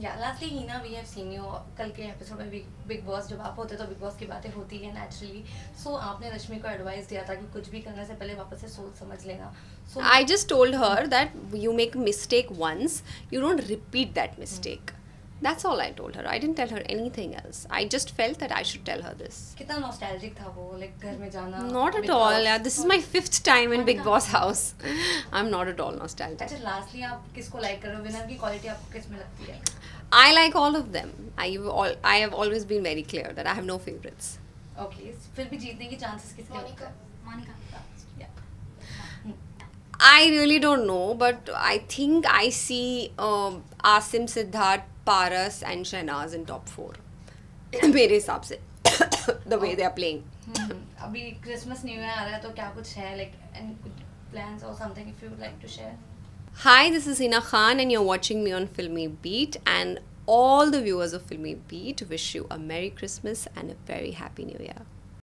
या lastly Heena we have seen you कल के एपिसोड में बिग बॉस जब आप होते तो बिग बॉस की बातें होती है नेचुरली सो so, आपने रश्मि को एडवाइस दिया था कि कुछ भी करने से पहले वापस से सोच समझ लेना. So I just told her that you make mistake once you don't repeat that mistake. That's all I told her. I didn't tell her anything else. I just felt that I should tell her this. कितना nostalgic था वो like घर में जाना Not at all. Yeah, this is my fifth time in Big Boss house. I'm not at all nostalgic. अच्छा lastly आप किसको like कर रहे हो विनर की quality आपको किस में लगती है I like all of them. I all I have always been very clear that I have no favorites. Okay, फिर भी जीतने की chances किसके Monika Monika I really don't know, but I think I see um, Asim, Siddharth, Paras, and Shahnaz in top four. मेरे हिसाब से the way they are playing. अभी Christmas new year आ रहा है तो क्या कुछ है like any plans or something if you would like to share? Hi, this is Hina Khan, and you're watching me on Filmy Beat. And all the viewers of Filmy Beat wish you a Merry Christmas and a very Happy New Year.